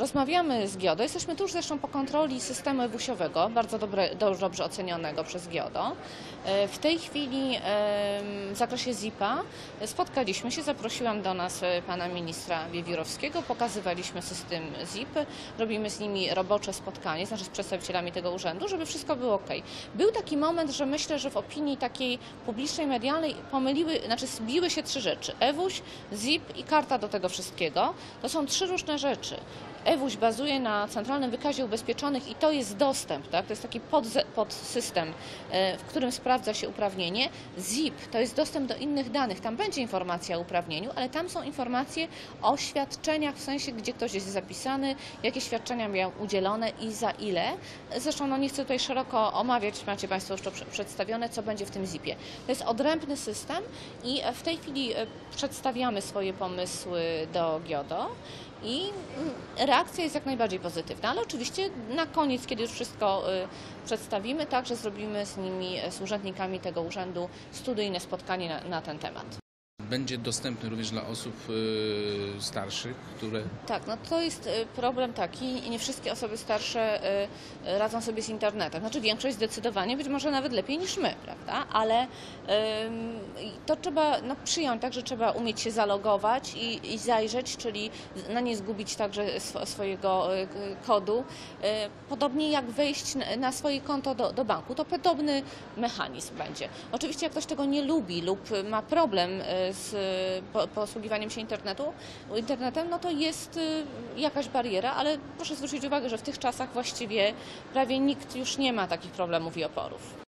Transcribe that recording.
Rozmawiamy z GIODO. Jesteśmy tuż zresztą po kontroli systemu ewusiowego, bardzo dobre, do- dobrze ocenionego przez GIODO. E, W tej chwili w zakresie ZIP-a spotkaliśmy się, zaprosiłam do nas e, pana ministra Wiewiórowskiego, pokazywaliśmy system ZIP, robimy z nimi robocze spotkanie, znaczy z przedstawicielami tego urzędu, żeby wszystko było ok. Był taki moment, że myślę, że w opinii takiej publicznej, medialnej pomyliły, znaczy zbiły się trzy rzeczy. EWUŚ, ZIP i karta do tego wszystkiego. To są trzy różne rzeczy. EWUŚ bazuje na Centralnym Wykazie Ubezpieczonych i to jest dostęp, tak? to jest taki podsystem, e, w którym sprawdza się uprawnienie. ZIP to jest dostęp do innych danych, tam będzie informacja o uprawnieniu, ale tam są informacje o świadczeniach, w sensie gdzie ktoś jest zapisany, jakie świadczenia miał udzielone i za ile. Zresztą no, nie chcę tutaj szeroko omawiać, macie Państwo już to prze- przedstawione, co będzie w tym ZIP-ie. To jest odrębny system i e, w tej chwili e, przedstawiamy swoje pomysły do GIODO. I mm, reakcja jest jak najbardziej pozytywna, ale oczywiście na koniec, kiedy już wszystko y, przedstawimy, także zrobimy z nimi, e, z urzędnikami tego urzędu studyjne spotkanie na, na ten temat. Będzie dostępny również dla osób y, starszych, które Tak, no to jest y, problem taki, nie wszystkie osoby starsze y, radzą sobie z internetem. Znaczy większość zdecydowanie, być może nawet lepiej niż my, prawda? Ale to trzeba no, przyjąć, tak, że trzeba umieć się zalogować i, i zajrzeć, czyli no, nie zgubić także sw- swojego kodu. Podobnie jak wejść na- na swoje konto do, do banku, to podobny mechanizm będzie. Oczywiście jak ktoś tego nie lubi lub ma problem z y, po- posługiwaniem się internetu, internetem, no to jest y, jakaś bariera, ale proszę zwrócić uwagę, że w tych czasach właściwie prawie nikt już nie ma takich problemów i oporów.